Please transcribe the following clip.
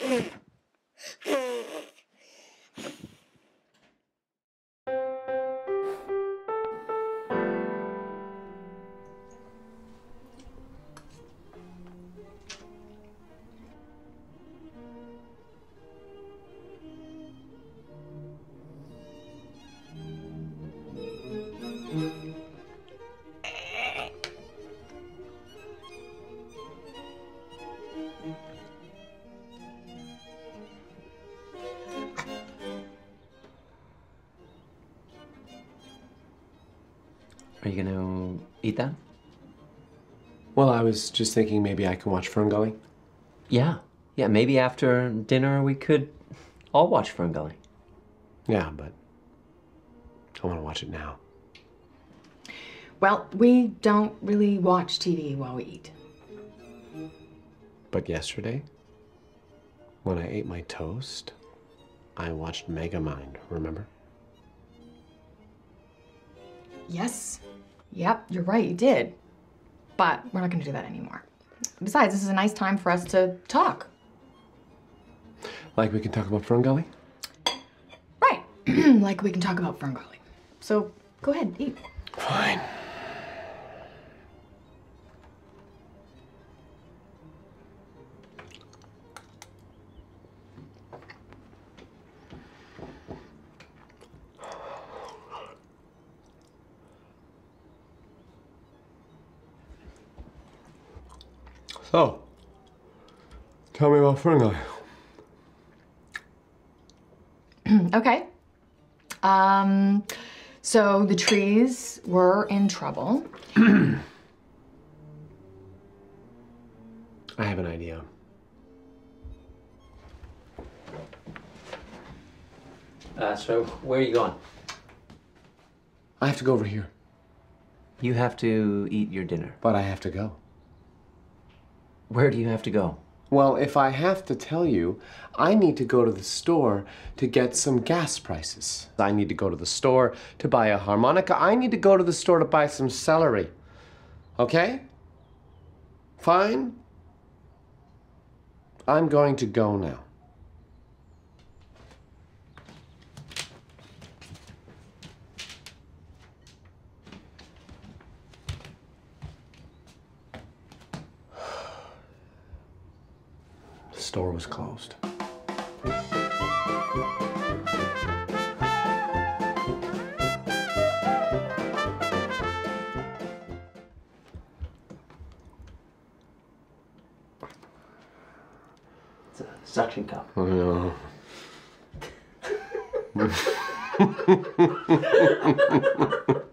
Mm-hmm. Are you gonna eat that? Well, I was just thinking maybe I can watch Ferngully. Yeah. Yeah, maybe after dinner we could all watch Ferngully. Yeah, but I want to watch it now. Well, we don't really watch TV while we eat. But yesterday, when I ate my toast, I watched Megamind, remember? Yes. Yep, you're right, you did. But we're not gonna do that anymore. Besides, this is a nice time for us to talk. Like we can talk about Ferngully? Right. like we can talk about Ferngully. So go ahead, eat. Fine. So, tell me about Ferngully. okay. Um, so the trees were in trouble. I have an idea. Uh, so where are you going? I have to go over here, You have to eat your dinner. but I have to go. Where do you have to go? Well, if I have to tell you, I need to go to the store to get some gas prices. I need to go to the store to buy a harmonica. I need to go to the store to buy some celery. Okay? Fine? I'm going to go now. Store was closed. It's a suction cup. Oh, no.